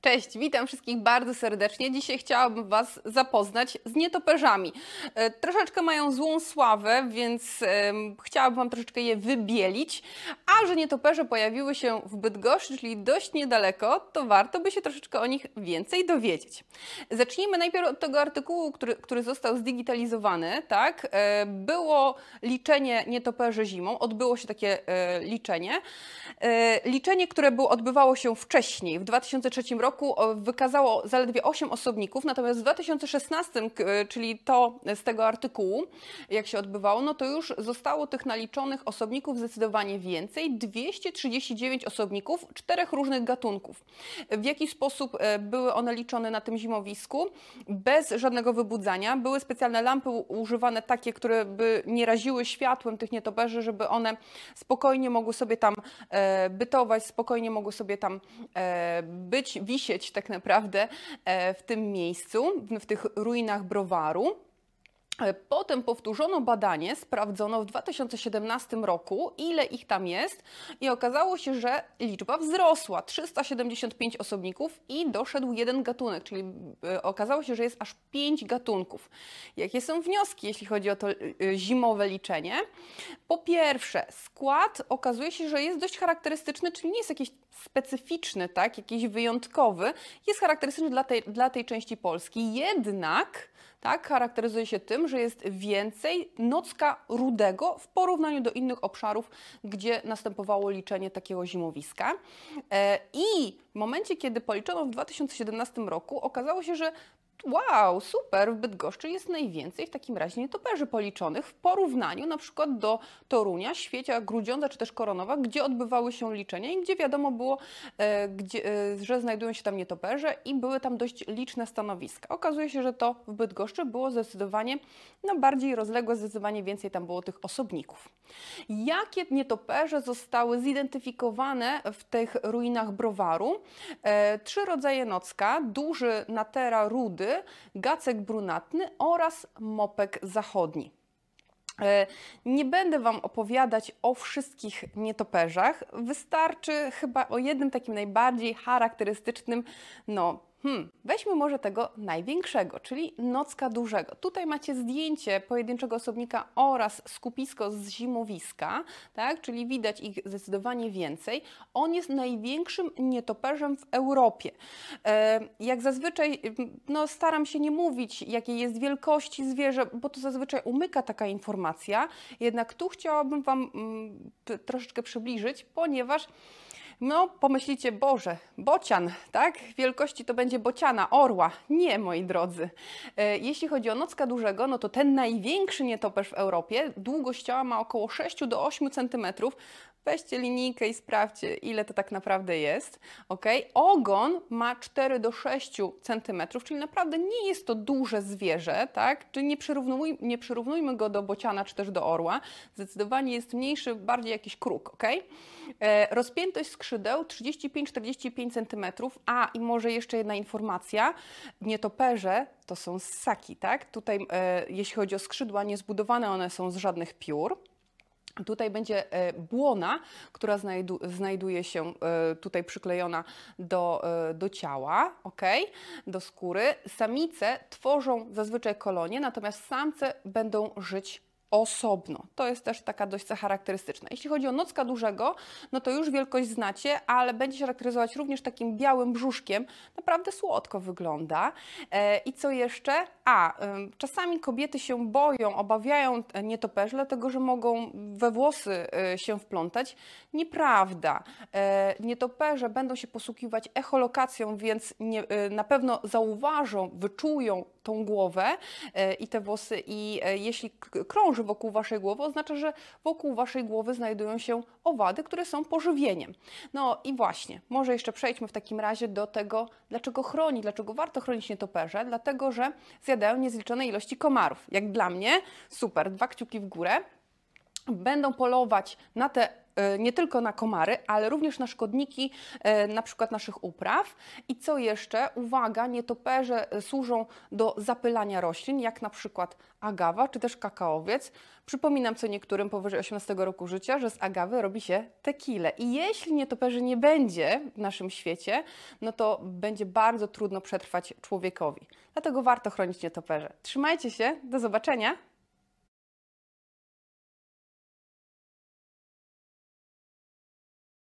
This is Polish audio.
Cześć, witam wszystkich bardzo serdecznie. Dzisiaj chciałabym Was zapoznać z nietoperzami. E, troszeczkę mają złą sławę, więc chciałabym Wam troszeczkę je wybielić. A że nietoperze pojawiły się w Bydgoszczy, czyli dość niedaleko, to warto by się troszeczkę o nich więcej dowiedzieć. Zacznijmy najpierw od tego artykułu, który, który został zdigitalizowany. Tak? E, było liczenie nietoperzy zimą, odbyło się takie e, liczenie. Liczenie, które było, odbywało się wcześniej, w 2003 roku roku wykazało zaledwie 8 osobników, natomiast w 2016, czyli to z tego artykułu, jak się odbywało, no to już zostało tych naliczonych osobników zdecydowanie więcej 239 osobników czterech różnych gatunków. W jaki sposób e, były one liczone na tym zimowisku? Bez żadnego wybudzania. Były specjalne lampy używane takie, które by nie raziły światłem tych nietoperzy, żeby one spokojnie mogły sobie tam e, bytować, spokojnie mogły sobie tam e, być, tak naprawdę e, w tym miejscu, w tych ruinach browaru. E, potem powtórzono badanie, sprawdzono w 2017 roku, ile ich tam jest, i okazało się, że liczba wzrosła 375 osobników i doszedł jeden gatunek, czyli e, okazało się, że jest aż 5 gatunków. Jakie są wnioski, jeśli chodzi o to zimowe liczenie? Po pierwsze, skład okazuje się, że jest dość charakterystyczny, czyli nie jest jakiś specyficzny, tak, jakiś wyjątkowy, jest charakterystyczny dla tej, dla tej części Polski, jednak tak, charakteryzuje się tym, że jest więcej nocka rudego w porównaniu do innych obszarów, gdzie następowało liczenie takiego zimowiska. E, I w momencie, kiedy policzono w 2017 roku, okazało się, że Wow, super, w Bydgoszczy jest najwięcej w takim razie nietoperzy policzonych w porównaniu na przykład do Torunia, Świecia, Grudziądza czy też Koronowa, gdzie odbywały się liczenia i gdzie wiadomo było, e, gdzie, e, że znajdują się tam nietoperze i były tam dość liczne stanowiska. Okazuje się, że to w Bydgoszczy było zdecydowanie no, bardziej rozległe, zdecydowanie więcej tam było tych osobników. Jakie nietoperze zostały zidentyfikowane w tych ruinach browaru? E, trzy rodzaje nocka, duży natera rudy, gacek brunatny oraz mopek zachodni. E, nie będę Wam opowiadać o wszystkich nietoperzach. Wystarczy chyba o jednym takim najbardziej charakterystycznym, no Hmm, weźmy może tego największego, czyli nocka dużego. Tutaj macie zdjęcie pojedynczego osobnika oraz skupisko z zimowiska, tak? czyli widać ich zdecydowanie więcej. On jest największym nietoperzem w Europie. Jak zazwyczaj, no staram się nie mówić, jakiej jest wielkości zwierzę, bo to zazwyczaj umyka taka informacja. Jednak tu chciałabym Wam mm, troszeczkę przybliżyć, ponieważ no, pomyślicie, Boże, bocian, tak? Wielkości to będzie bociana, orła. Nie, moi drodzy. E, jeśli chodzi o nocka dużego, no to ten największy nietoperz w Europie, długość ciała ma około 6 do 8 cm. Weźcie linijkę i sprawdźcie, ile to tak naprawdę jest. ok? Ogon ma 4 do 6 cm, czyli naprawdę nie jest to duże zwierzę, tak? Czyli nie, przyrównuj, nie przyrównujmy go do bociana czy też do orła. Zdecydowanie jest mniejszy, bardziej jakiś kruk. ok? E, rozpiętość skrzydeł 35-45 cm, a i może jeszcze jedna informacja, nietoperze to są ssaki, tak? Tutaj e, jeśli chodzi o skrzydła, nie zbudowane one są z żadnych piór. Tutaj będzie e, błona, która znajdu, znajduje się e, tutaj przyklejona do, e, do ciała, ok, do skóry. Samice tworzą zazwyczaj kolonie, natomiast samce będą żyć osobno. To jest też taka dość charakterystyczna. Jeśli chodzi o nocka dużego, no to już wielkość znacie, ale będzie się charakteryzować również takim białym brzuszkiem. Naprawdę słodko wygląda. E, I co jeszcze? A, czasami kobiety się boją, obawiają nietoperzy, dlatego że mogą we włosy e, się wplątać. Nieprawda. E, nietoperze będą się posługiwać echolokacją, więc nie, na pewno zauważą, wyczują tą głowę e, i te włosy i e, jeśli krąży wokół waszej głowy, oznacza, że wokół waszej głowy znajdują się owady, które są pożywieniem. No i właśnie, może jeszcze przejdźmy w takim razie do tego, dlaczego chroni, dlaczego warto chronić nietoperze, dlatego że zjadają niezliczone ilości komarów. Jak dla mnie, super, dwa kciuki w górę, będą polować na te nie tylko na komary, ale również na szkodniki, e, na przykład naszych upraw. I co jeszcze? Uwaga, nietoperze e, służą do zapylania roślin, jak na przykład agawa czy też kakaowiec. Przypominam co niektórym powyżej 18 roku życia, że z agawy robi się tequilę. I jeśli nietoperzy nie będzie w naszym świecie, no to będzie bardzo trudno przetrwać człowiekowi. Dlatego warto chronić nietoperze. Trzymajcie się, do zobaczenia.